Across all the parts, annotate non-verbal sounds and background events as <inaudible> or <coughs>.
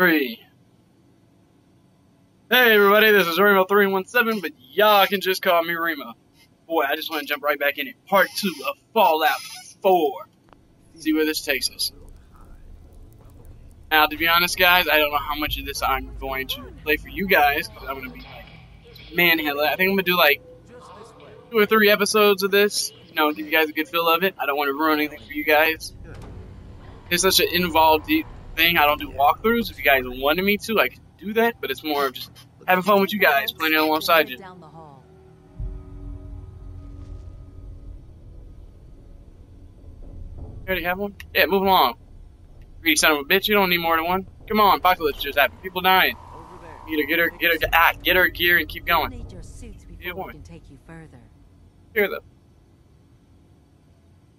three. Hey everybody, this is Remo317, but y'all can just call me Remo. Boy, I just want to jump right back in it. Part 2 of Fallout 4. See where this takes us. Now, to be honest, guys, I don't know how much of this I'm going to play for you guys, because I'm going to be manhandling. I think I'm going to do like two or three episodes of this, you know, give you guys a good feel of it. I don't want to ruin anything for you guys. It's such an involved deep thing. I don't do walkthroughs. If you guys wanted me to, I could do that, but it's more of just having fun with you guys, playing alongside you. Down the hall. Already have one? Yeah, move along. Greedy son of a bitch, you don't need more than one. Come on, apocalypse just happened. People dying. Get her, get her, get her, ah, get her gear and keep going. Need your suits before we can take you further. Here though.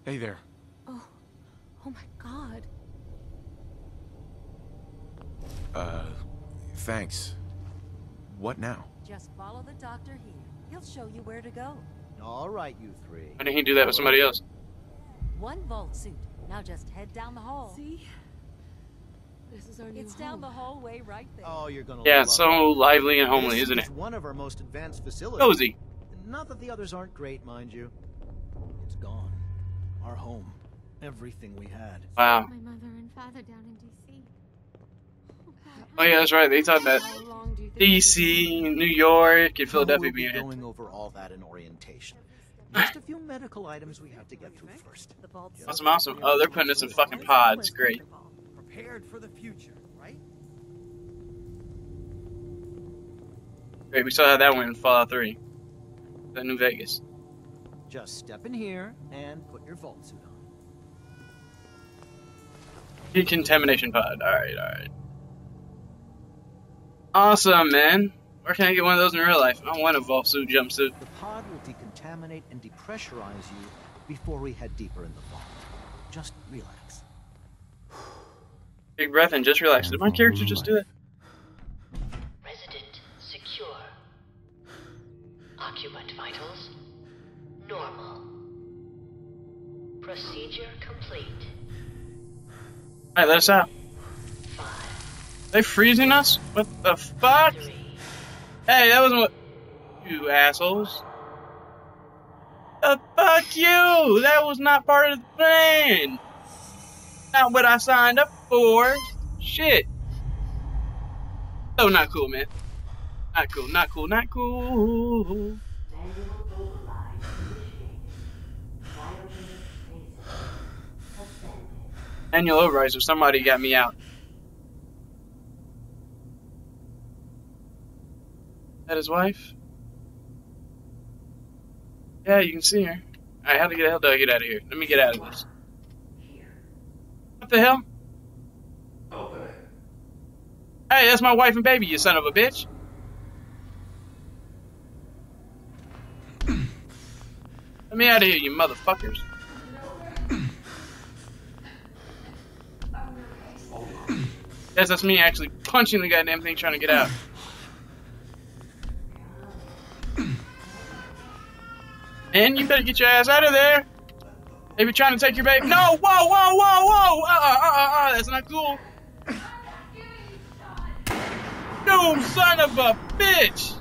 Hey there. Oh, oh my God. Uh, thanks. What now? Just follow the doctor here. He'll show you where to go. All right, you three. Why didn't he do that with somebody else? One vault suit. Now just head down the hall. See? This is our new It's down the hallway right there. Oh, you're gonna. Yeah, love it's so lively and homely, This isn't is it? one of our most advanced facilities. Cozy. Not that the others aren't great, mind you. It's gone. Our home. Everything we had. Wow. My mother and father down in D.C. Oh yeah, that's right. They talked about How long do you think DC, New York, and Philadelphia being hit. going over all that in orientation. <laughs> Just a few medical items we have to get through first. The. Awesome, awesome. Oh, they're putting us in fucking pods. Great. Prepared for the future, right? Great. We saw how that went in Fallout 3. That New Vegas. Just step in here and put your vault suit on. Decontamination pod. Alright, alright. Awesome, man. Where can I get one of those in real life? I want a Vault suit jumpsuit. The pod will decontaminate and depressurize you before we head deeper in the vault. Just relax. Big breath and just relax. Did my character just do that? Resident secure. Occupant vitals normal. Procedure complete. Alright, let us out. Five, They freezing us? What the fuck? Hey, that wasn't what. You assholes. The fuck you! That was not part of the plan! Not what I signed up for. Shit. Oh, not cool, man. Not cool, not cool, not cool. Annual override, so somebody got me out. His wife? Yeah, you can see her. Alright, how the hell do I get out of here? Let me get out of this. What the hell? Open it. Hey, that's my wife and baby, you son of a bitch. Let me out of here, you motherfuckers. Yes, that's me actually punching the goddamn thing trying to get out. And you better get your ass out of there. They be trying to take your baby. No, whoa, whoa, whoa, whoa. Uh, uh, uh, that's not cool. You son of a bitch.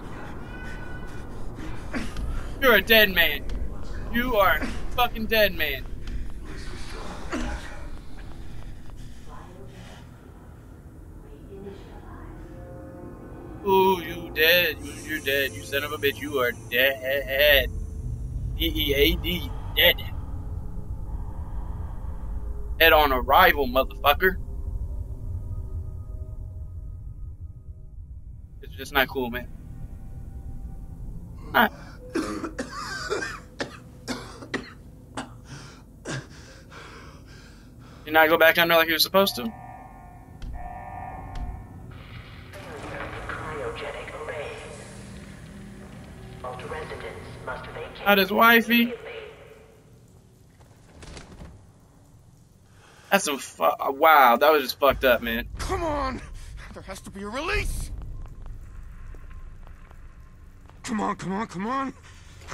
You're a dead man. You are a fucking dead man. Ooh, you dead. You, you're dead. You son of a bitch. You are dead. D-E-A-D. Dead. Dead on arrival, motherfucker. It's just not cool, man. Not. <coughs> Did not go back under like he was supposed to. Vault residents must vacate. Not his wifey. That's some fu- uh, wow. That was just fucked up, man. Come on! There has to be a release! Come on, come on, come on!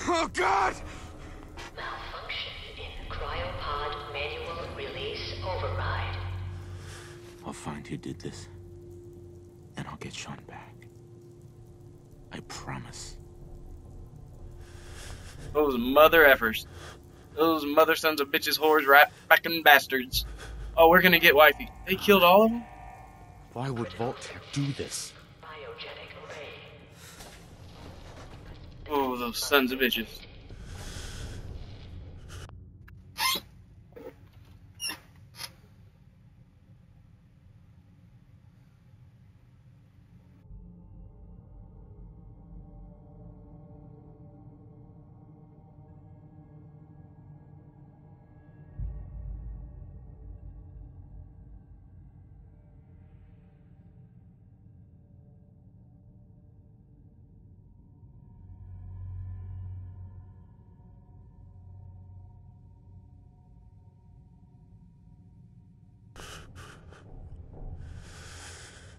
Oh, God! Malfunction in cryopod manual release override. I'll find who did this. And I'll get Shaun back. I promise. Those mother effers. Those mother sons of bitches, whores, rat fucking bastards. Oh, we're gonna get wifey. They killed all of them? Why would Voltaire do this? Oh, those sons of bitches.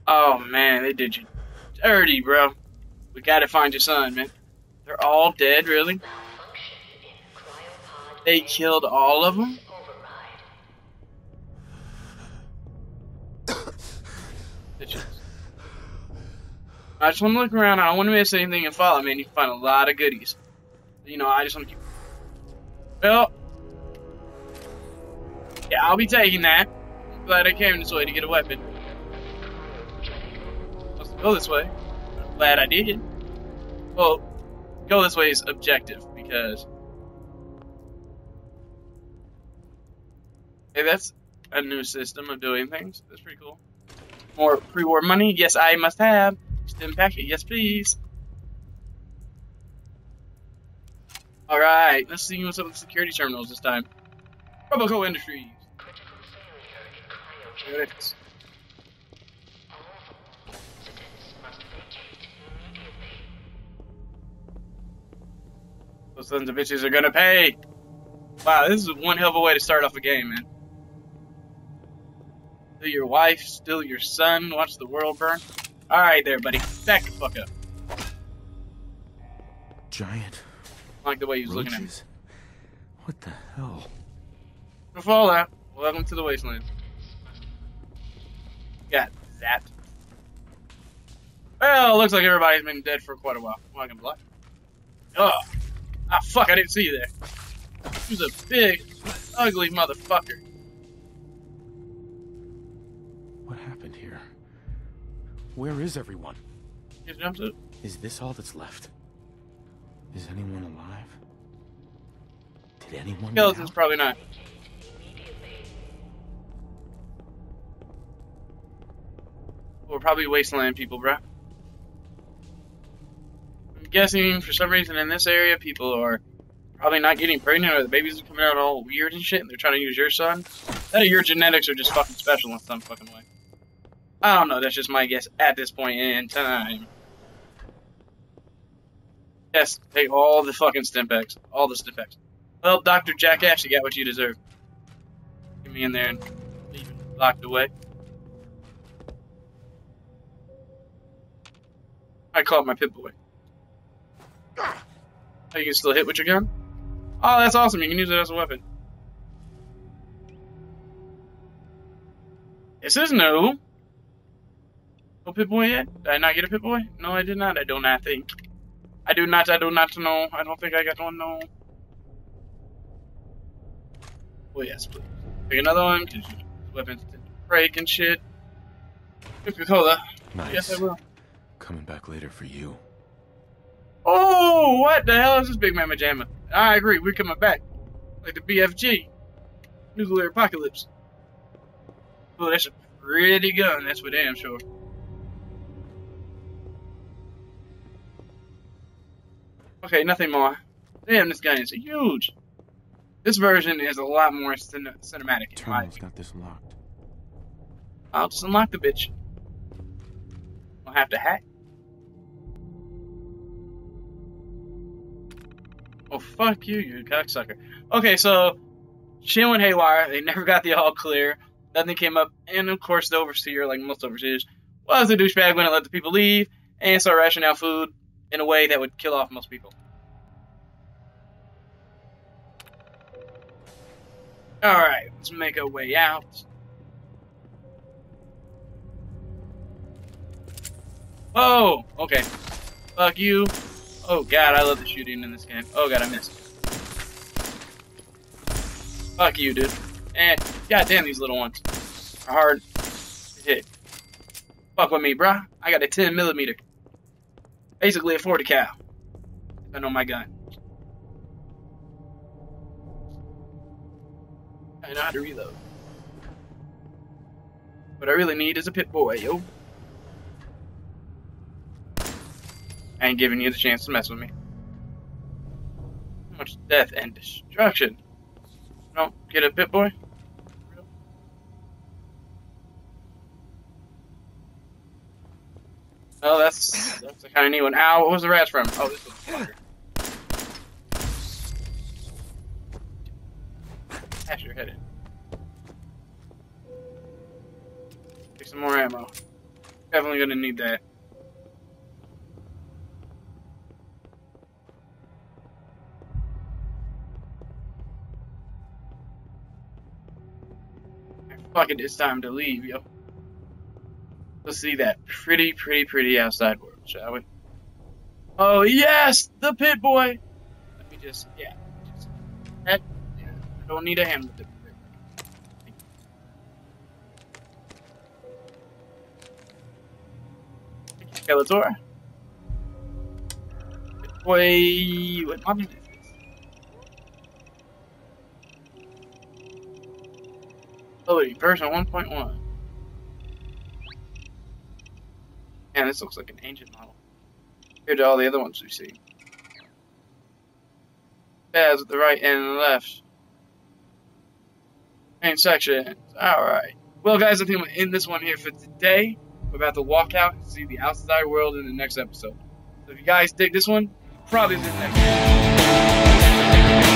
Oh man, they did you dirty, bro. We gotta find your son, man. They're all dead, really? They killed all of them? <coughs> I just want to look around. I don't want to miss anything and follow, man. You can find a lot of goodies. You know, I just want to keep. Well, yeah, I'll be taking that. I'm glad I came this way to get a weapon. Go this way. I'm glad I did. Well, go this way is objective because. Hey, that's a new system of doing things. That's pretty cool. More pre-war money? Yes, I must have. Stim packet? Yes, please. Alright, let's see what's up with security terminals this time. RobCo Industries. Critical failure in There it is. Those sons of bitches are gonna pay. Wow, this is one hell of a way to start off a game, man. Steal your wife, steal your son, watch the world burn. Alright there, buddy. Back the fuck up. Giant I like the way he was looking at me. roaches? What the hell? For Fallout, welcome to the wasteland. Got that. Well, looks like everybody's been dead for quite a while. Welcome, Black. Oh, ah, fuck! I didn't see you there. He was a big, ugly motherfucker. What happened here? Where is everyone? His jumpsuit. Is this all that's left? Is anyone alive? Did anyone Skeletons probably not. We're probably wasteland people, bruh. Guessing for some reason in this area, people are probably not getting pregnant or the babies are coming out all weird and shit and they're trying to use your son. That or your genetics are just fucking special in some fucking way. I don't know, that's just my guess at this point in time. Yes, take all the fucking stimpaks. All the stimpaks. Well, Dr. Jackass, you got what you deserve. Get me in there and leave him locked away. I caught my Pip-Boy. Oh, you can still hit with your gun? Oh, that's awesome. You can use it as a weapon. This is new. No oh, Pip-Boy yet? Did I not get a Pip-Boy? No, I did not. I do not think. I do not. I do not know. I don't think I got one. No. Oh yes, please. Pick another one weapons break and shit. Coca Cola. Nice. Yes, I will. Coming back later for you. Oh, what the hell is this big mamma jamma? I agree, we're coming back. Like the BFG. Nuclear apocalypse. Oh, that's a pretty gun, that's for damn sure. Okay, nothing more. Damn, this gun is huge. This version is a lot more cin- cinematic. Terminal's got this locked. I'll just unlock the bitch. I'll have to hack. Oh, fuck you, you cocksucker. Okay, so, shit went haywire. They never got the all clear. Nothing came up. And, of course, the overseer, like most overseers, was a douchebag when it let the people leave and start rationing out food in a way that would kill off most people. Alright, let's make our way out. Oh, okay. Fuck you. Oh god, I love the shooting in this game. Oh god, I missed. Fuck you, dude. Eh, and god damn, these little ones are hard to hit. Fuck with me, bruh. I got a 10 millimeter. Basically a 40 cal. Depending on my gun. I know how to reload. What I really need is a Pip-Boy, yo. I ain't giving you the chance to mess with me. How much death and destruction. Don't get a Pip-Boy? Oh, that's that's the kind of neat one. Ow, what was the rats from? Oh, this was Dash your head in. Take some more ammo. Definitely gonna need that. Fuck it, it's time to leave, yo. Let's see that pretty, pretty, pretty outside world, shall we? Oh yes, the Pip-Boy. Let me just, yeah, just, that, yeah, I don't need a it. Skeletor. Pip-Boy, what? Version 1.1. Man, this looks like an ancient model. Compared to all the other ones we see. Pads at the right and left. Main section. Alright. Well, guys, I think I'm going to end this one here for today. We're about to walk out and see the outside world in the next episode. So if you guys dig this one, probably the next one.